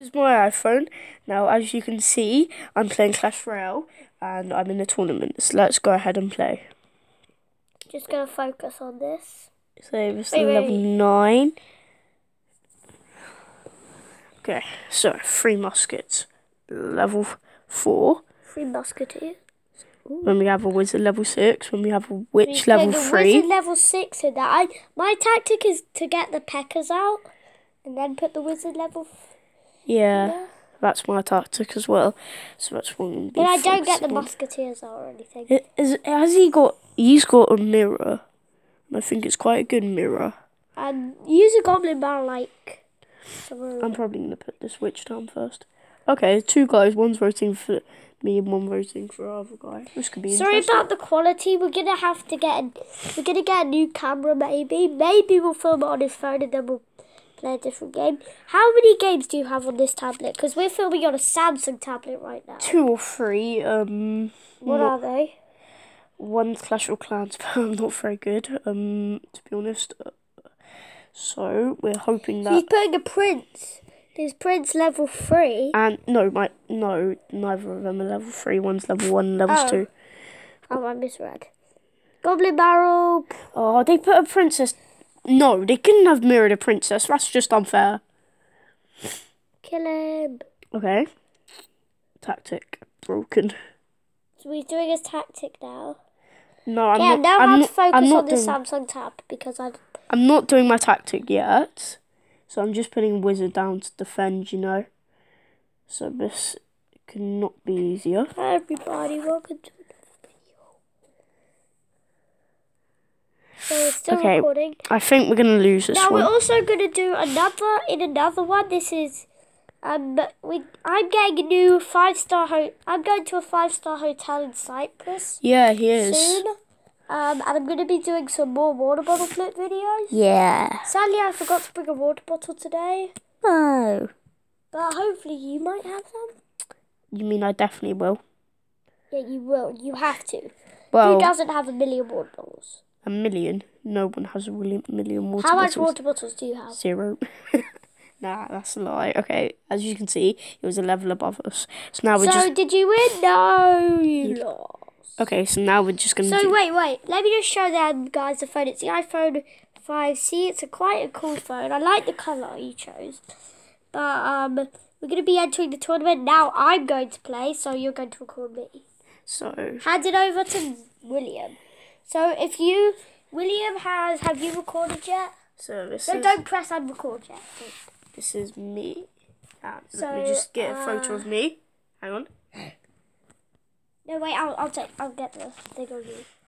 This is my iPhone. Now, as you can see, I'm playing Clash Royale and I'm in a tournament. So let's go ahead and play. Just gonna focus on this. So this is Wait, level wait. 9. Okay, so three muskets. Level 4. Three musketeers. When we have a wizard level 6. When we have a witch level the 3. Wizard level six in that. I, my tactic is to get the peckers out, and then put the wizard level. F- Yeah, that's my tactic as well. So that's what I'm gonna be But I don't get the on. musketeers or anything. It- Is, has he got? He's got a mirror, I think it's quite a good mirror. And use a goblin barrel like. I'm probably gonna put this witch down first. Okay, two guys. One's voting for me, and one voting for our other guy. This could be Sorry about the quality. We're gonna have to get. We're gonna get a new camera, maybe. Maybe we'll film it on his phone and then we'll play a different game. How many games do you have on this tablet? Because we're filming on a Samsung tablet right now. Two or three. Um, What not- are they? one's Clash of Clans, but I'm not very good. Um, to be honest. Uh, So we're hoping that. He's putting a prince. His prince level three. And no, my no, neither of them are level three. One's level one, levels Oh. two. Oh, I misread. Goblin barrel. Oh, they put a princess. No, they couldn't have mirrored a princess. That's just unfair. Kill him. Okay. Tactic broken. So he's doing his tactic now. No, I'm yeah, not. now I I'm have not, to focus I'm not on doing. Samsung tab because I'm. I'm not doing my tactic yet. So I'm just putting wizard down to defend. You know. So this cannot be easier. Hi everybody, welcome to another video. It's still Okay, recording. I think we're gonna lose this Now one. Now we're also gonna do another in another one. This is um we I'm getting a new five star ho- I'm going to a five star hotel in Cyprus yeah, he is. soon. Um and I'm gonna be doing some more water bottle flip videos. Yeah. Sadly I forgot to bring a water bottle today. Oh. But hopefully you might have some. You mean I definitely will? Yeah, you will. You have to. Well, Who doesn't have a million water bottles? A million. No one has a million, million water How much bottles. water bottles do you have? Zero. nah, that's a lie. Okay, as you can see, it was a level above us. So now we're So just did you win? No, you lost. okay. So now we're just gonna. So do, wait, wait. Let me just show them guys the phone. It's the iPhone 5C. It's a quite a cool phone. I like the color you chose. But um, we're gonna be entering the tournament now. I'm going to play, so you're going to record me. so Hand it over to William. So if you, William has, have you recorded yet? so this No, is don't press unrecord yet. this is me. Um, let me just get a photo uh, of me. Hang on. No, wait. I'll, I'll take. I'll get the thing on you.